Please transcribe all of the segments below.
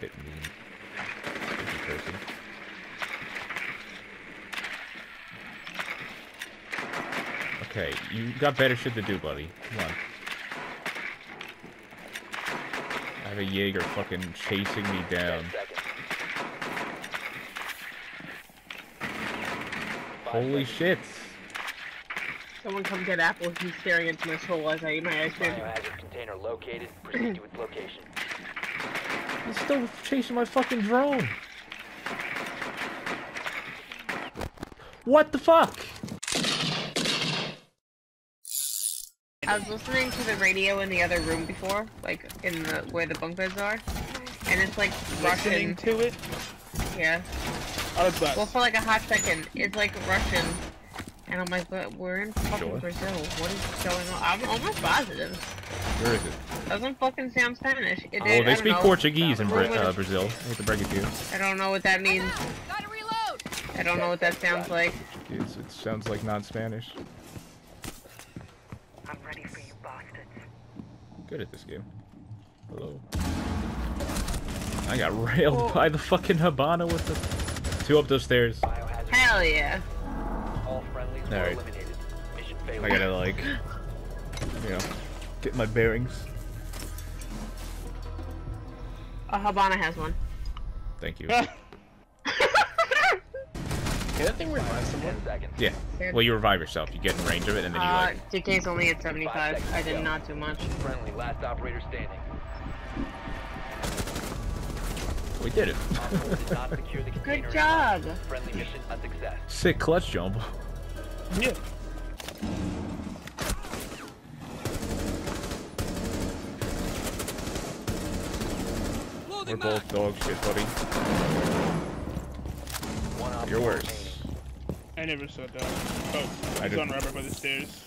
bit mean. Creepy person. Okay, you got better shit to do, buddy. Come on. I have a Jaeger fucking chasing me down. Holy shit! Someone come get Apple. He's staring into my soul as I eat my ice cream. Biohazard container located. Proceed to its location. He's still chasing my fucking drone! What the fuck? I was listening to the radio in the other room before, like in the where the bunkers are, and it's like Listening Russian. to it. Yeah. Oh, it's Well, us. for like a hot second, it's like Russian, and I'm like, but we're in fucking Sure. Brazil. What is going on? I'm almost positive. Where is it? Doesn't fucking sound Spanish. It, Oh, I they don't speak. Portuguese in Bra- uh, Brazil. I hate to break it to you. I don't know what that means. Gotta reload! I don't know what that sounds like. It's, it sounds like non-Spanish. I'm ready for you bastards. Good at this game. Hello. I got railed by the fucking Habana with the two up those stairs. Hell yeah. All friendlies were Alright. eliminated. Mission failed. I gotta like, you know, get my bearings. A Habana has one. Thank you. Can that thing revive someone? Yeah. Well, you revive yourself. You get in range of it, and then you Uh, like. DK's only at 75. I did not do much. Friendly, last operator standing. We did it. Op four did not secure the container Good job. Friendly mission a success. Sick clutch jump. Yeah. We're both dog shit, buddy. One op Your four worst. I never saw that. Oh, I he's on didn't. rubber by the stairs.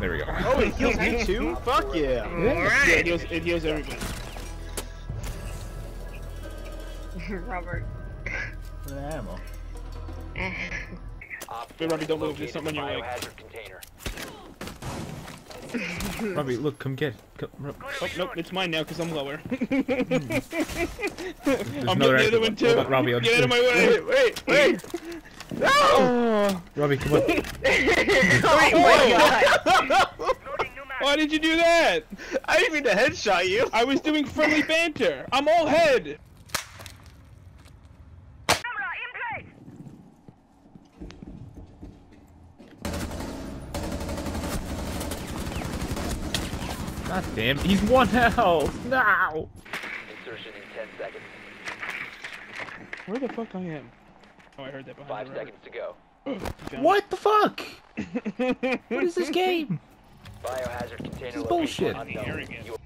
There we go. Oh, it heals me too? Fuck yeah. Yeah, it Alright. heals, it heals everybody. Robert. For the ammo. Op Hey, four Robbie, don't move. There's something on your leg. container. Robbie, look, come get. it. Come, Rob- Oh, nope, it's mine now because I'm lower. Hmm. There's I'm another getting the other extra one one. too. Hold Robbie, Get out of my way. Wait, wait, wait! No! Robbie, come on. Oh, oh my god. Why did you do that? I didn't mean to headshot you! I was doing friendly banter. I'm all head. God damn, he's one health. Now! Insertion in 10 seconds. Where the fuck I am? Oh, I heard that behind Five the seconds to go. What the fuck? What is this game? Biohazard container This is location bullshit. unknown. Arrogant. You-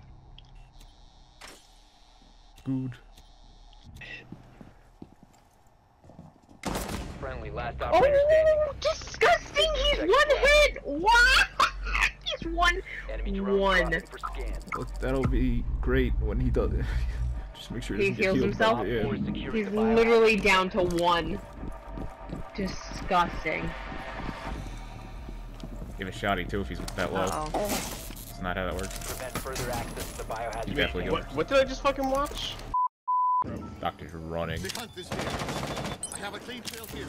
Good. Friendly, last oh, operator standing. Oh, disgusting! He's one hit! What? He's one. One. crossing for scan. Well, that'll be great when he does it. Just make sure he He doesn't heals healed himself? it, Yeah. He's literally down to one. Disgusting. Give a shotty too if he's that low. Uh oh. That's not how that works. Prevent further access to the biohazard You definitely go. What, what did I just fucking watch? Doctor's running. They hunt this vehicle. I have a clean trail here.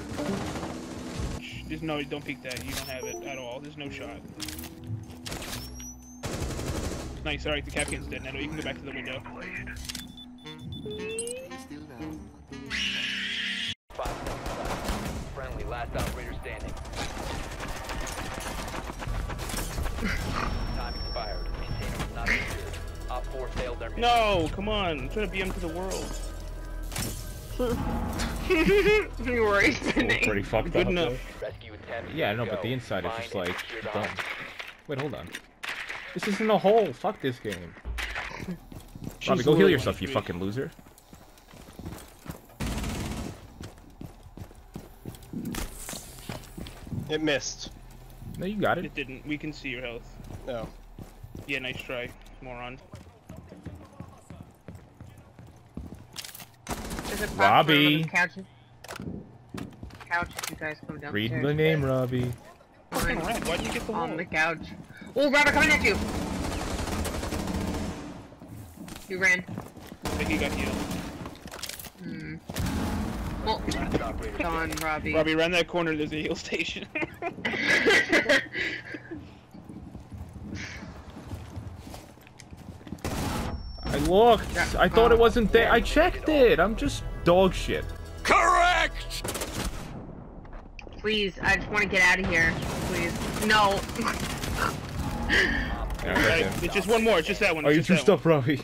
There's no, don't peek that. You don't have it at all. There's no shot. Nice. All right, the captain's dead now. You can go back to the window. Still down. Five seconds left. Friendly, last operator standing. Time expired. Container not secured. Op 4 failed their mission. No, come on. I'm trying to BM to the world. you were We're spinning. pretty fucked Good up. enough. though. Rescue attempt. Yeah, I know, but the inside is just like secure the done. hostage. Wait, hold on. This isn't a hole. Fuck this game. She's Robbie, go heal yourself, you wanted fucking loser. It missed. No, you got it. It didn't. We can see your health. No. Yeah, nice try, moron. There's a platform Robbie. on the Couch. Couch. If you guys come downstairs. Read the name, Robbie. Fucking Fine. Why'd you get the On the couch. Oh, Robert, coming at you. You ran. I think he got healed. Hmm. Well, Last operator gone, Robbie. Robbie, around that corner, there's a heal station. I looked. I thought it wasn't there. I checked it. I'm just dog shit. Correct! Please, I just want to get out of here. Please. No. Yeah, right Right, it's just one more. It's just that one. Oh, it's you just two that stuff, Robbie.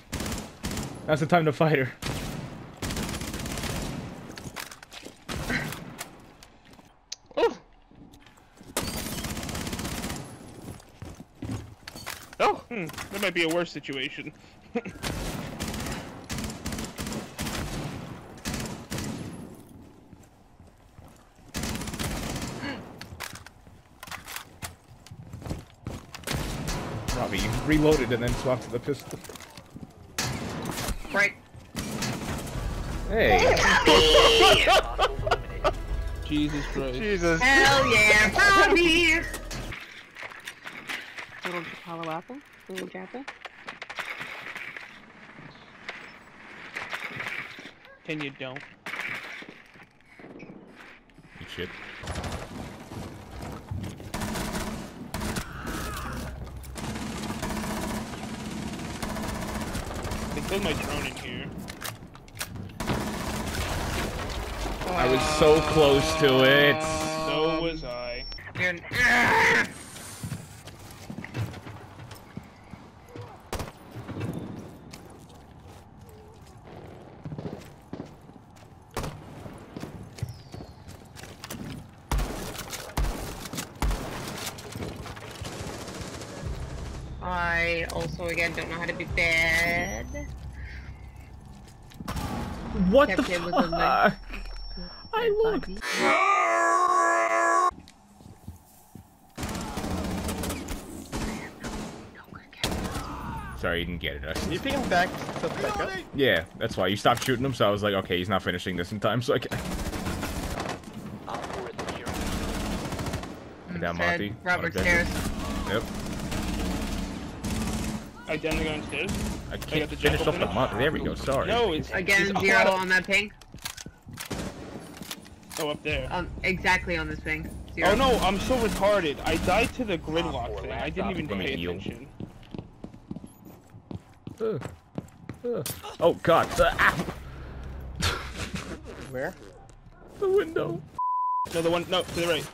That's the time to fight her. Oh. Oh. Hmm, that might be a worse situation. Robbie, you reloaded and then swapped to the pistol. Right. Hey. hostiles. Jesus Christ. Jesus. Hell yeah, Robbie! Little Palo Apple? Little Japa? Can you don't? You shit. They killed my drone in here. I was so close to it. So was I. You're- I also again don't know how to be bad. What the Captain was on the- fuck? I looked. Body. Sorry, you didn't get it. I- You think him back to back up? Yeah, that's why you stopped shooting him. So I was like, okay, he's not finishing this in time. So I can. Op 4. Down, Monty. Robert stairs. Yep. I definitely got downstairs. I got can't the finish jackal off the finish? month. There we go. Sorry. No, it's Again, it's zero on that ping. Oh, up there. Um, exactly on this ping. Zero. Oh no, I'm so retarded. I died to the gridlock four, thing. I didn't even stop. pay You. attention. Uh, uh. Oh God. Uh, ow. Where? the window. No, the one. No, to the right.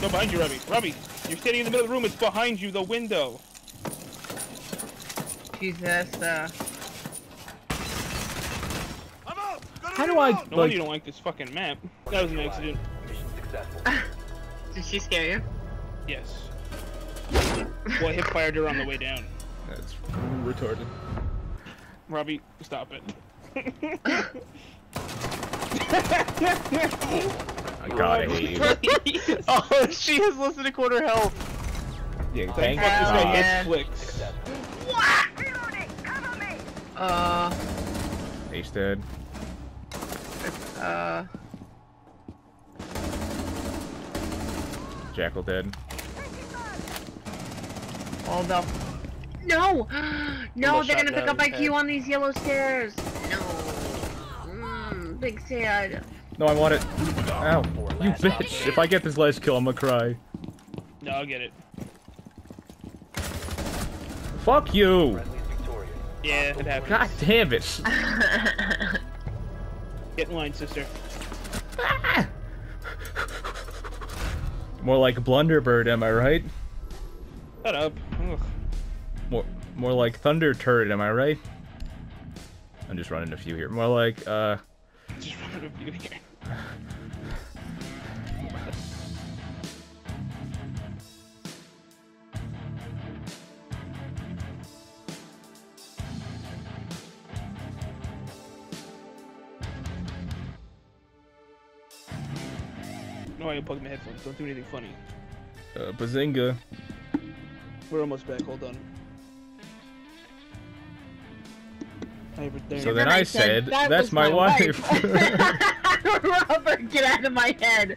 No, behind you, Robbie. Robbie, you're standing in the middle of the room. It's behind you, the window. Jesus. Uh, How do I No wonder like? you don't like this fucking map. That was an accident. Mission did she scare you? Yes. Well, I hip fired her on the way down. That's retarded. Robbie, stop it. I gotta hate you. oh, she has less than a quarter health. Yeah, Thank thank fuck this guy God. Yeah. Netflix. Successful. Uh, Ace dead. uh, Jackal dead. hold up. No! No, Almost they're gonna pick up his IQ head. on these yellow stairs. No. Mm, big sad. No, I want it. Ow. You bitch. If I get this last kill, I'm gonna cry. No, I'll get it. Fuck you. Yeah, it happens. God damn it. Get in line, sister. Ah! More like Blunderbird, am I right? Shut up. Ugh. More, more like Thunder Turret, am I right? I'm just running a few here. More like, uh, Just running a view here. No, I unplugged my headphones. Don't do anything funny. uh Bazinga. We're almost back. Hold on. Hey, there. So then I said, "That that's was my wife. Robert, get out of my head.